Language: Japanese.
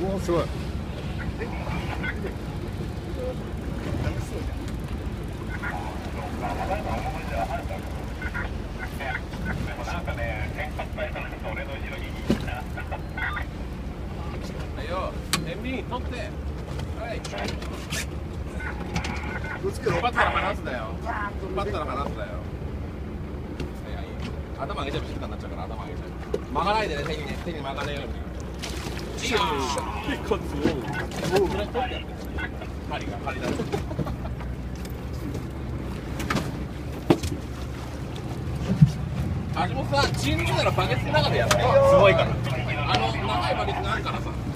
すごい。はいよ天秤取って。はい。突っ張ったら離すだよ。突っ張ったら離すだよ頭上げちゃうと静かになっちゃうから頭上げちゃう曲がないでね手にね手に曲がないようにいいよ結構強いこれ取ってやって針が針だ橋本さんチームならバケツの中でやるすごいからあの長いバケツがあるからさ